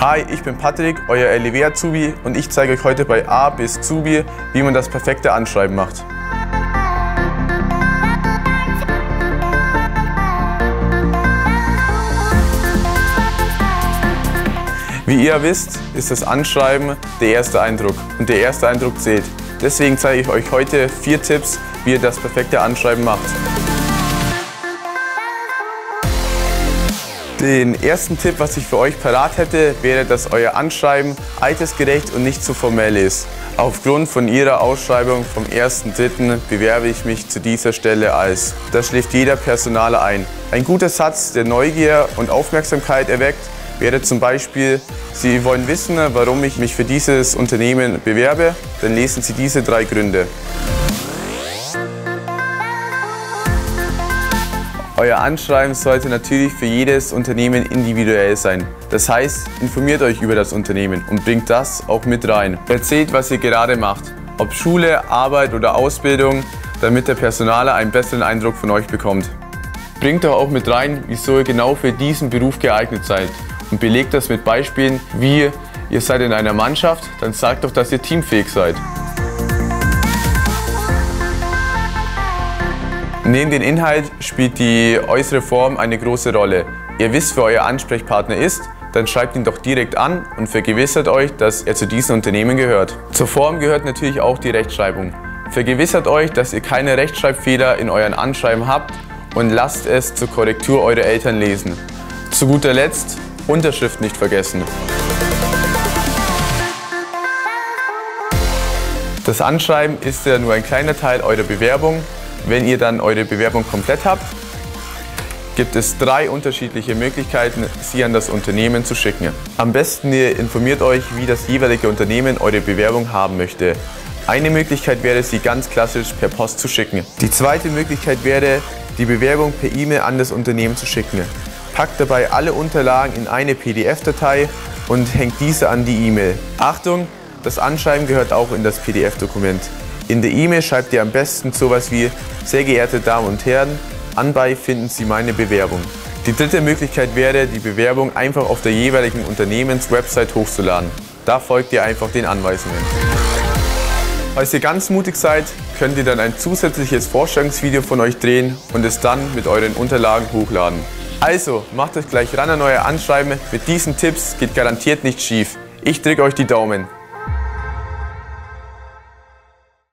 Hi, ich bin Patrick, euer LEW Azubi und ich zeige euch heute bei A bis Zubi, wie man das perfekte Anschreiben macht. Wie ihr wisst, ist das Anschreiben der erste Eindruck und der erste Eindruck zählt. Deswegen zeige ich euch heute vier Tipps, wie ihr das perfekte Anschreiben macht. Den ersten Tipp, was ich für euch parat hätte, wäre, dass euer Anschreiben altersgerecht und nicht zu formell ist. Aufgrund von Ihrer Ausschreibung vom 1.3. bewerbe ich mich zu dieser Stelle als. Das schläft jeder Personaler ein. Ein guter Satz, der Neugier und Aufmerksamkeit erweckt, wäre zum Beispiel, Sie wollen wissen, warum ich mich für dieses Unternehmen bewerbe, dann lesen Sie diese drei Gründe. Euer Anschreiben sollte natürlich für jedes Unternehmen individuell sein. Das heißt, informiert euch über das Unternehmen und bringt das auch mit rein. Erzählt, was ihr gerade macht, ob Schule, Arbeit oder Ausbildung, damit der Personaler einen besseren Eindruck von euch bekommt. Bringt doch auch mit rein, wieso ihr genau für diesen Beruf geeignet seid und belegt das mit Beispielen wie ihr seid in einer Mannschaft, dann sagt doch, dass ihr teamfähig seid. Neben dem Inhalt spielt die äußere Form eine große Rolle. Ihr wisst, wer euer Ansprechpartner ist, dann schreibt ihn doch direkt an und vergewissert euch, dass er zu diesem Unternehmen gehört. Zur Form gehört natürlich auch die Rechtschreibung. Vergewissert euch, dass ihr keine Rechtschreibfehler in euren Anschreiben habt und lasst es zur Korrektur eure Eltern lesen. Zu guter Letzt, Unterschrift nicht vergessen. Das Anschreiben ist ja nur ein kleiner Teil eurer Bewerbung wenn ihr dann eure Bewerbung komplett habt, gibt es drei unterschiedliche Möglichkeiten, sie an das Unternehmen zu schicken. Am besten ihr informiert euch, wie das jeweilige Unternehmen eure Bewerbung haben möchte. Eine Möglichkeit wäre, sie ganz klassisch per Post zu schicken. Die zweite Möglichkeit wäre, die Bewerbung per E-Mail an das Unternehmen zu schicken. Packt dabei alle Unterlagen in eine PDF-Datei und hängt diese an die E-Mail. Achtung, das Anschreiben gehört auch in das PDF-Dokument. In der E-Mail schreibt ihr am besten sowas wie Sehr geehrte Damen und Herren, anbei finden Sie meine Bewerbung. Die dritte Möglichkeit wäre, die Bewerbung einfach auf der jeweiligen Unternehmenswebsite hochzuladen. Da folgt ihr einfach den Anweisungen. Falls ihr ganz mutig seid, könnt ihr dann ein zusätzliches Vorstellungsvideo von euch drehen und es dann mit euren Unterlagen hochladen. Also, macht euch gleich ran an euer Anschreiben. Mit diesen Tipps geht garantiert nicht schief. Ich drücke euch die Daumen.